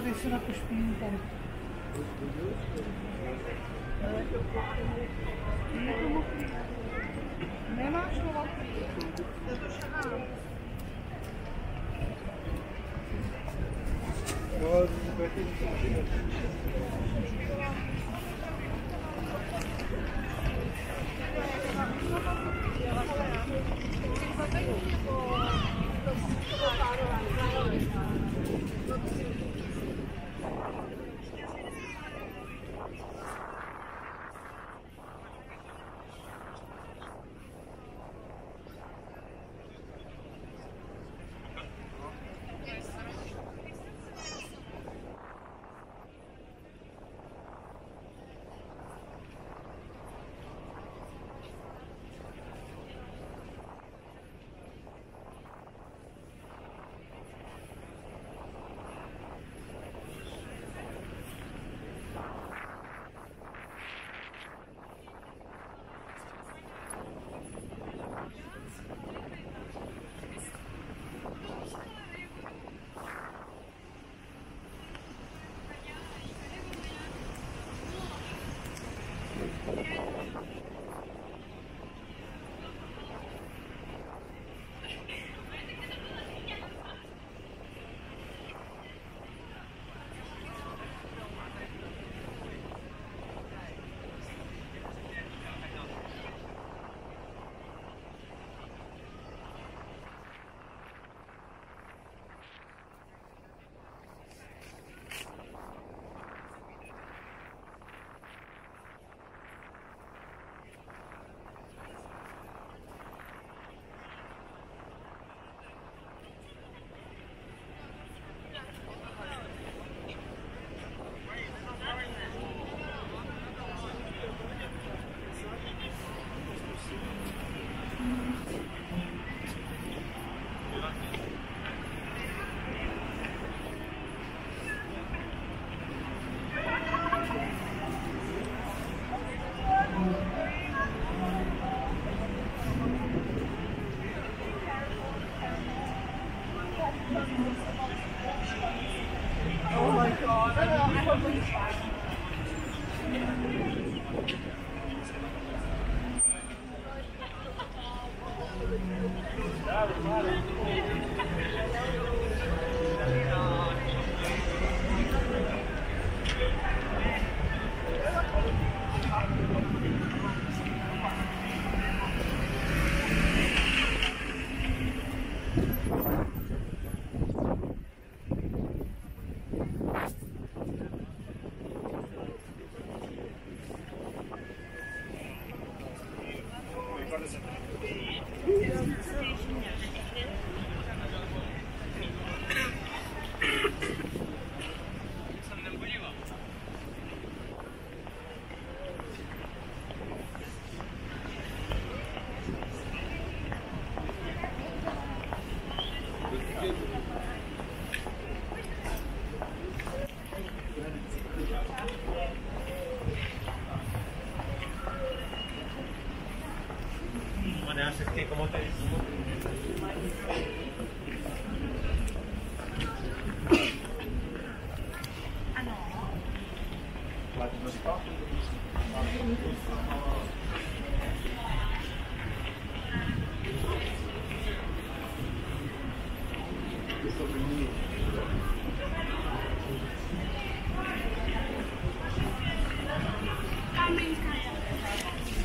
se desce na cuspinta. Nema slova. Manejas, es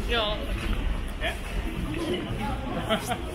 有。好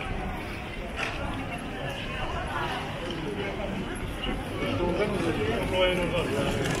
Ja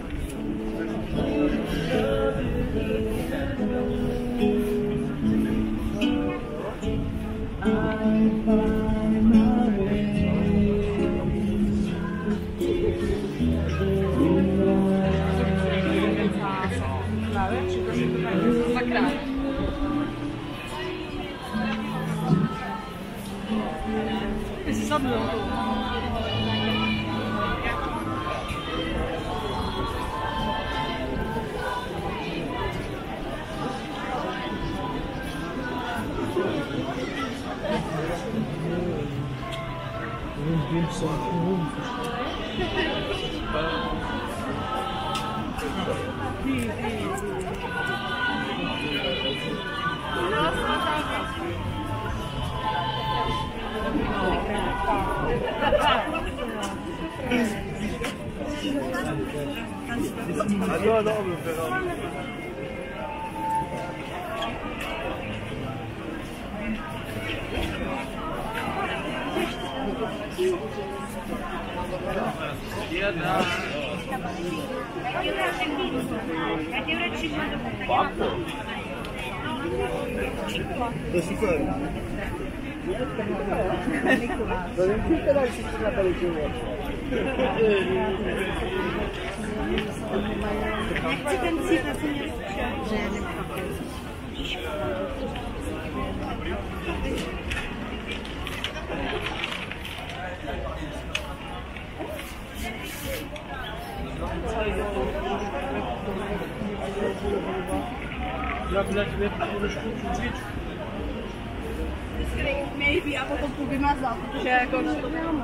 是 Pas d'angle, Quatro? Esse foi. Mas eu não. Mexican chicken, señor. Ja, vielleicht wird es eine Stufe Maybe, aber to próbuj mazać, że jakoś to wiadomo.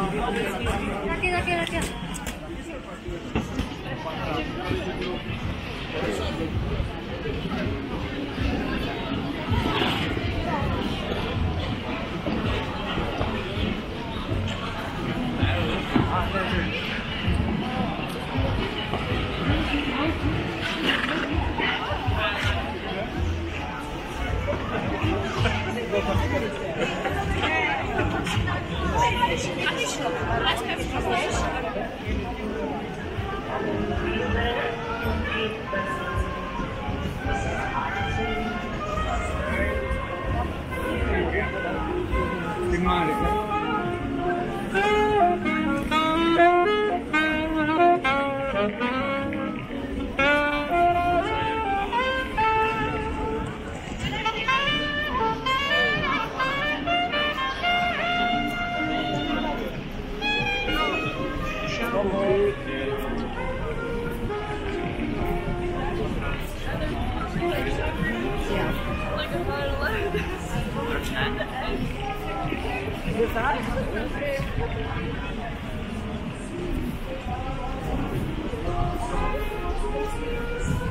Thank you.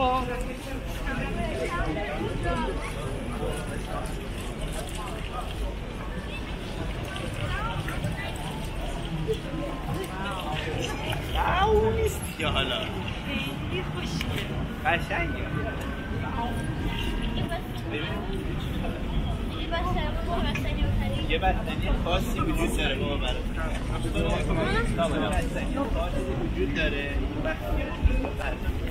آقا او نیست که حالا خیلی خوشگل قشنگه یه بستنی خاصی وجود داره بابا برای بستنی خاصی وجود داره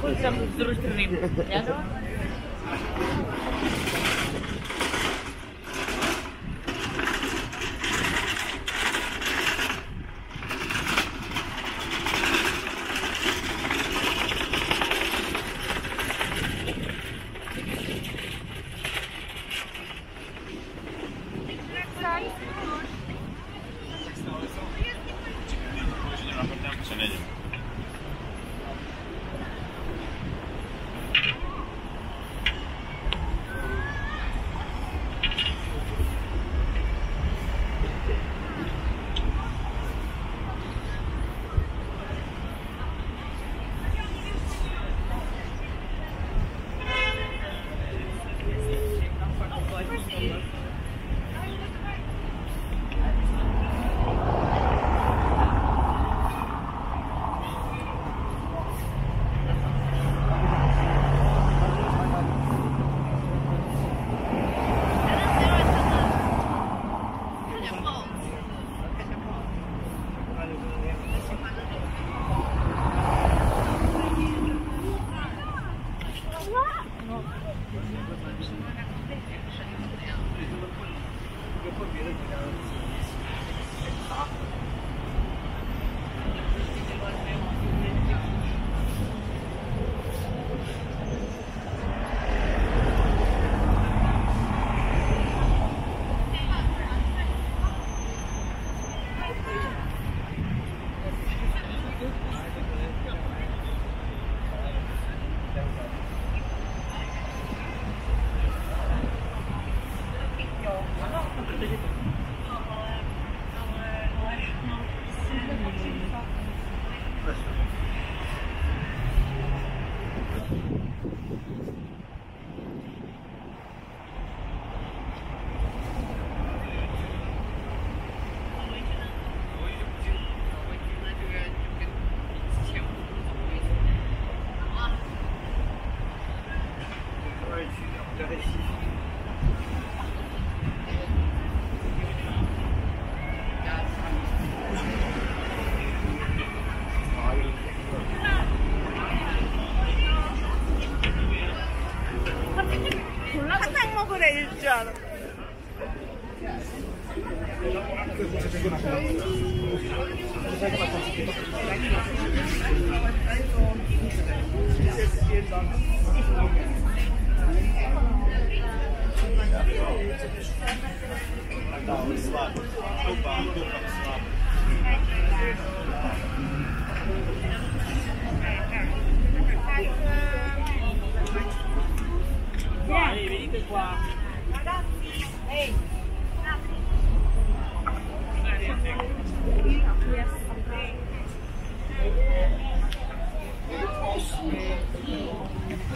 Kuinka muut tulisi riippuu?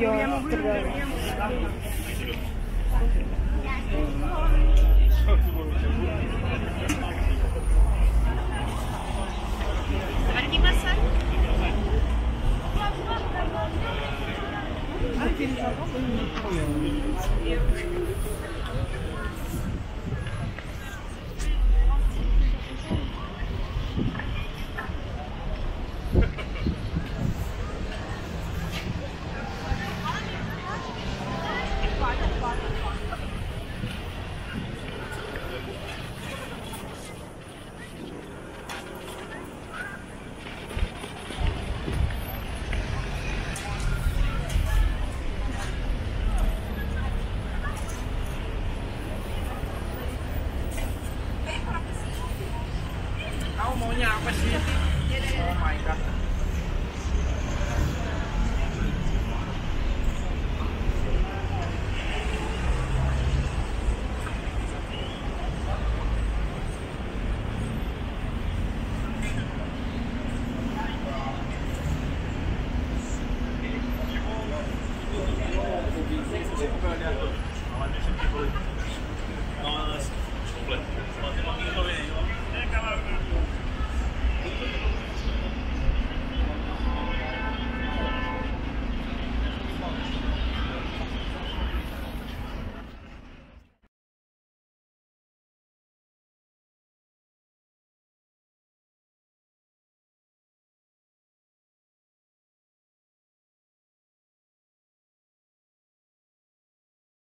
yo